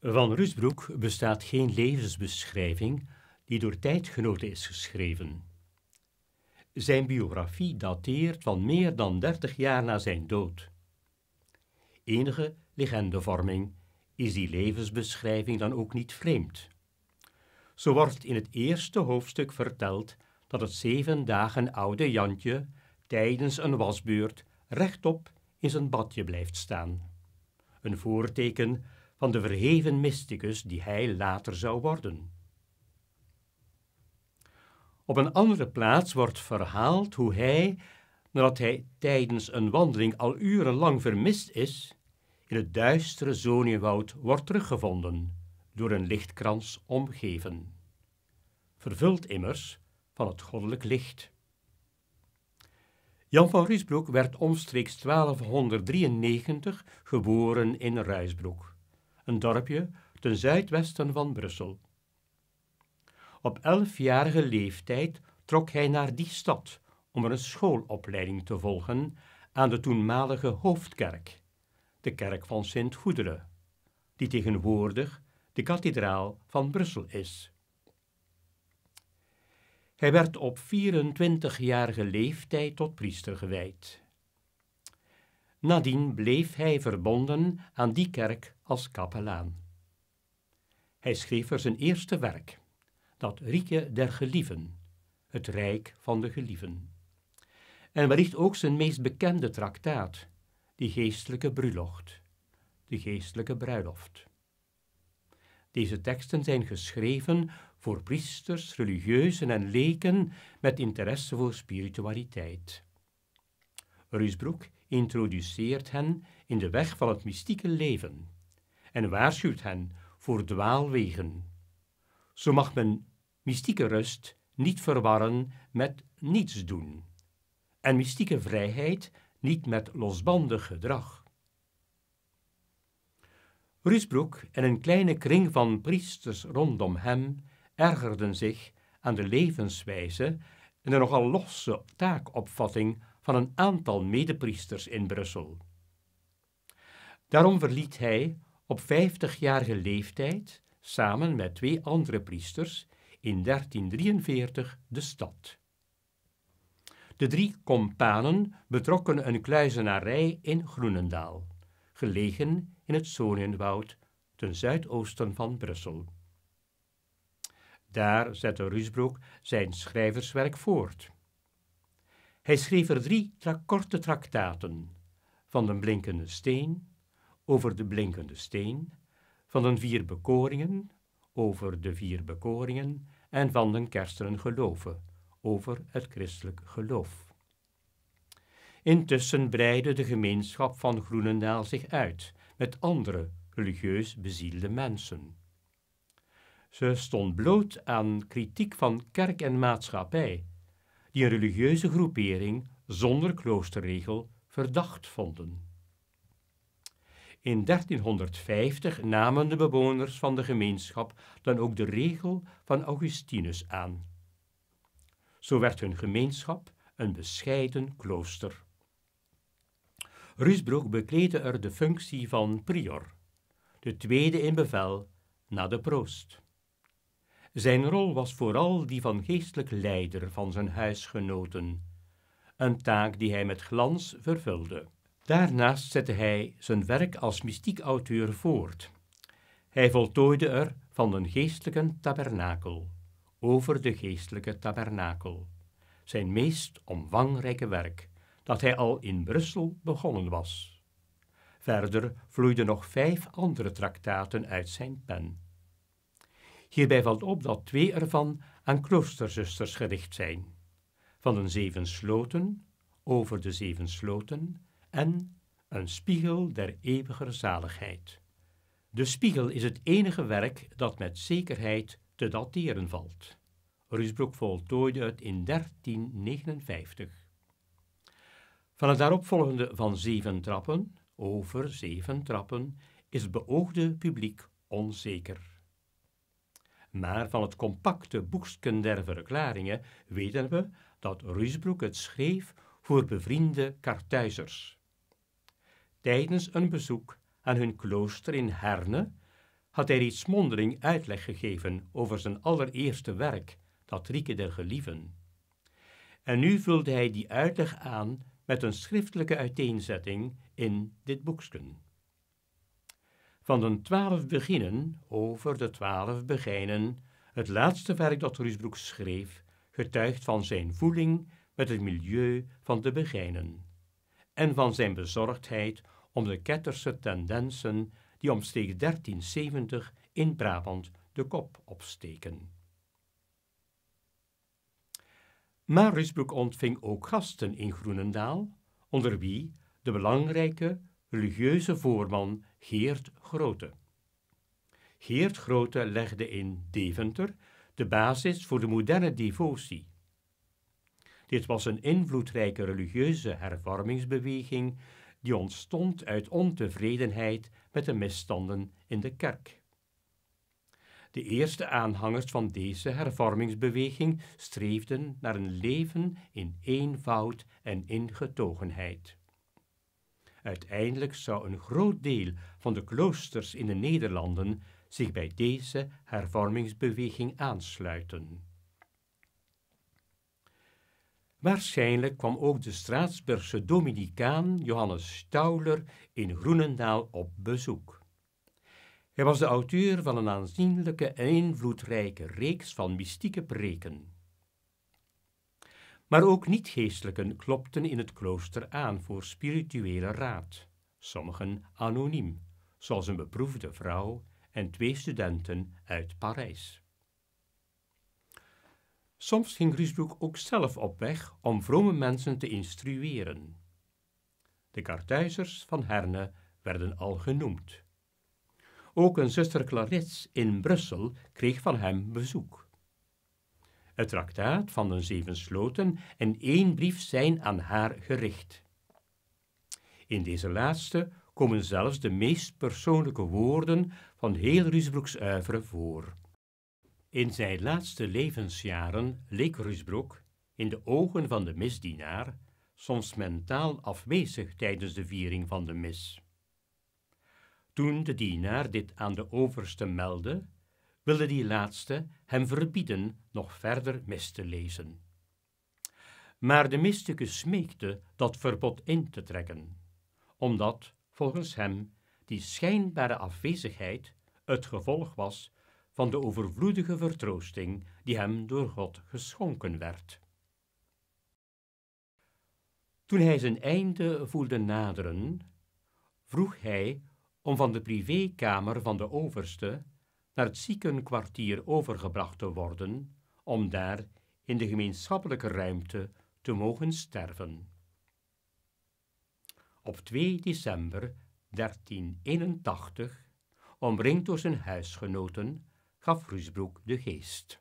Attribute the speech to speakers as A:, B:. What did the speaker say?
A: Van Rusbroek bestaat geen levensbeschrijving die door tijdgenoten is geschreven. Zijn biografie dateert van meer dan dertig jaar na zijn dood. Enige legendevorming is die levensbeschrijving dan ook niet vreemd. Zo wordt in het eerste hoofdstuk verteld dat het zeven dagen oude Jantje tijdens een wasbeurt rechtop in zijn badje blijft staan. Een voorteken van de verheven mysticus die hij later zou worden. Op een andere plaats wordt verhaald hoe hij, nadat hij tijdens een wandeling al urenlang vermist is, in het duistere Zoniewoud wordt teruggevonden, door een lichtkrans omgeven. Vervuld immers van het goddelijk licht. Jan van Ruisbroek werd omstreeks 1293 geboren in Ruisbroek, een dorpje ten zuidwesten van Brussel. Op elfjarige leeftijd trok hij naar die stad om er een schoolopleiding te volgen aan de toenmalige hoofdkerk, de kerk van Sint Goederen, die tegenwoordig de kathedraal van Brussel is. Hij werd op 24-jarige leeftijd tot priester gewijd. Nadien bleef hij verbonden aan die kerk als kapelaan. Hij schreef er zijn eerste werk, dat Rieke der Gelieven, het Rijk van de Gelieven. En wellicht ook zijn meest bekende traktaat, die geestelijke bruiloft, de geestelijke bruiloft. Deze teksten zijn geschreven voor priesters, religieuzen en leken met interesse voor spiritualiteit. Rusbroek introduceert hen in de weg van het mystieke leven en waarschuwt hen voor dwaalwegen. Zo mag men mystieke rust niet verwarren met niets doen en mystieke vrijheid niet met losbandig gedrag. Rusbroek en een kleine kring van priesters rondom hem ergerden zich aan de levenswijze en de nogal losse taakopvatting van een aantal medepriesters in Brussel. Daarom verliet hij op vijftigjarige leeftijd samen met twee andere priesters in 1343 de stad. De drie companen betrokken een kluizenarij in Groenendaal, gelegen in het Zonienwoud ten zuidoosten van Brussel. Daar zette Rusbroek zijn schrijverswerk voort. Hij schreef er drie korte traktaten, van de blinkende steen, over de blinkende steen, van de vier bekoringen, over de vier bekoringen, en van de kerstenen geloven, over het christelijk geloof. Intussen breidde de gemeenschap van Groenendaal zich uit met andere religieus bezielde mensen. Ze stond bloot aan kritiek van kerk en maatschappij, die een religieuze groepering zonder kloosterregel verdacht vonden. In 1350 namen de bewoners van de gemeenschap dan ook de regel van Augustinus aan. Zo werd hun gemeenschap een bescheiden klooster. Rusbroek bekleedde er de functie van prior, de tweede in bevel na de proost. Zijn rol was vooral die van geestelijk leider van zijn huisgenoten, een taak die hij met glans vervulde. Daarnaast zette hij zijn werk als mystiek auteur voort. Hij voltooide er van een geestelijke tabernakel, over de geestelijke tabernakel, zijn meest omvangrijke werk, dat hij al in Brussel begonnen was. Verder vloeiden nog vijf andere traktaten uit zijn pen. Hierbij valt op dat twee ervan aan kloosterzusters gericht zijn, van een zeven sloten, over de zeven sloten en een spiegel der eeuwige zaligheid. De spiegel is het enige werk dat met zekerheid te dateren valt. Rusbroek voltooide het in 1359. Van het daaropvolgende van zeven trappen, over zeven trappen, is het beoogde publiek onzeker. Maar van het compacte boeksken der verklaringen weten we dat Rusbroek het schreef voor bevriende Kartuizers. Tijdens een bezoek aan hun klooster in Herne had hij reeds mondeling uitleg gegeven over zijn allereerste werk, dat Rieke der Gelieven. En nu vulde hij die uitleg aan met een schriftelijke uiteenzetting in dit boeksken. Van de twaalf beginnen over de twaalf begijnen, het laatste werk dat Rusbroek schreef, getuigt van zijn voeling met het milieu van de begijnen en van zijn bezorgdheid om de ketterse tendensen die omstreeks 1370 in Brabant de kop opsteken. Maar Rusbroek ontving ook gasten in Groenendaal, onder wie de belangrijke religieuze voorman Geert Grote. Geert Grote legde in Deventer de basis voor de moderne devotie. Dit was een invloedrijke religieuze hervormingsbeweging die ontstond uit ontevredenheid met de misstanden in de kerk. De eerste aanhangers van deze hervormingsbeweging streefden naar een leven in eenvoud en ingetogenheid. Uiteindelijk zou een groot deel van de kloosters in de Nederlanden zich bij deze hervormingsbeweging aansluiten. Waarschijnlijk kwam ook de Straatsburgse Dominicaan Johannes Stauler in Groenendaal op bezoek. Hij was de auteur van een aanzienlijke en invloedrijke reeks van mystieke preken. Maar ook niet-geestelijken klopten in het klooster aan voor spirituele raad, sommigen anoniem, zoals een beproefde vrouw en twee studenten uit Parijs. Soms ging Rusbroek ook zelf op weg om vrome mensen te instrueren. De Kartuizers van Herne werden al genoemd. Ook een zuster Clarets in Brussel kreeg van hem bezoek. Het traktaat van de zeven sloten en één brief zijn aan haar gericht. In deze laatste komen zelfs de meest persoonlijke woorden van heel Rusbroeks uiveren voor. In zijn laatste levensjaren leek Rusbroek, in de ogen van de misdienaar, soms mentaal afwezig tijdens de viering van de mis. Toen de dienaar dit aan de overste meldde, wilde die laatste hem verbieden nog verder mis te lezen. Maar de mysticus smeekte dat verbod in te trekken, omdat, volgens hem, die schijnbare afwezigheid het gevolg was van de overvloedige vertroosting die hem door God geschonken werd. Toen hij zijn einde voelde naderen, vroeg hij om van de privékamer van de overste naar het ziekenkwartier overgebracht te worden, om daar in de gemeenschappelijke ruimte te mogen sterven. Op 2 december 1381, omringd door zijn huisgenoten, gaf Rusbroek de geest.